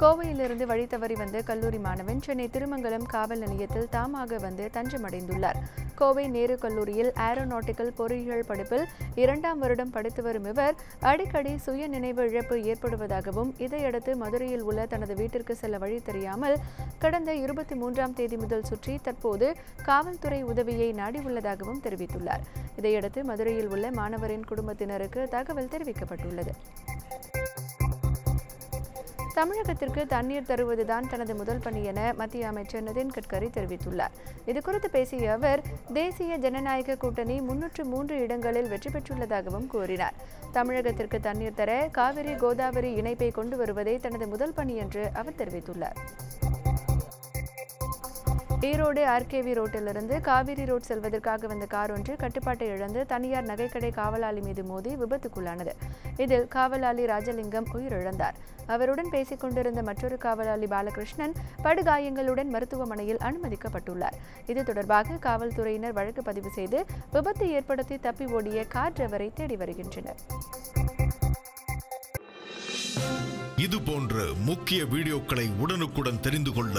கோவையிலிருந்து வழி தவறி வந்த கல்லூரி மாணவன் சென்னை திருமங்கலம் காவல் நிலையத்தில் தாமாக வந்து தஞ்சமடைந்துள்ளார். கோவை நேரு கல்லூரியில் ஏரோநாட்டிக்கல் பொறியியல் படிப்பில் இரண்டாம் வருடம் படித்து வரும் இவர் அடிக்கடி சுய நினைவு இழப்பு ஏற்படுவதாகவும் இதையடுத்து மதுரையில் உள்ள தனது வீட்டிற்கு செல்ல வழி தெரியாமல் கடந்த இருபத்தி மூன்றாம் தேதி முதல் சுற்றி தற்போது காவல்துறை உதவியை நாடியுள்ளதாகவும் தெரிவித்துள்ளார். இதையடுத்து மதுரையில் உள்ள மாணவரின் குடும்பத்தினருக்கு தகவல் தெரிவிக்கப்பட்டுள்ளது. தமிழகத்திற்கு தண்ணீர் தருவதுதான் தனது முதல் பணி என மத்திய அமைச்சர் நிதின் கட்கரி தெரிவித்துள்ளார். இதுகுறித்து பேசிய அவர் தேசிய ஜனநாயக கூட்டணி முன்னூற்று மூன்று இடங்களில் வெற்றி பெற்றுள்ளதாகவும் கூறினார். தமிழகத்திற்கு தண்ணீர் தர காவிரி கோதாவரி இணைப்பை கொண்டு வருவதே தனது முதல் பணி என்று அவர் தெரிவித்துள்ளார். ஈரோடு ஆர்கேவி ரோட்டிலிருந்து காவிரி ரோட் செல்வதற்காக வந்த கார் ஒன்று கட்டுப்பாட்டை இழந்து தனியார் நகைக்கடை காவலாளி மீது மோதி விபத்துக்குள்ளானது. இதில் காவலாளி ராஜலிங்கம் உயிரிழந்தார். அவருடன் பேசிக் கொண்டிருந்த மற்றொரு காவலாளி பாலகிருஷ்ணன் படுகாயங்களுடன் மருத்துவமனையில் அனுமதிக்கப்பட்டுள்ளார். இது தொடர்பாக காவல்துறையினர் வழக்கு பதிவு செய்து விபத்து ஏற்படுத்தி தப்பி ஓடிய கார் டிரைவரை தேடி வருகின்றனர். இது போன்ற முக்கிய வீடியோக்களை உடனுக்குடன் தெரிந்து கொள்ள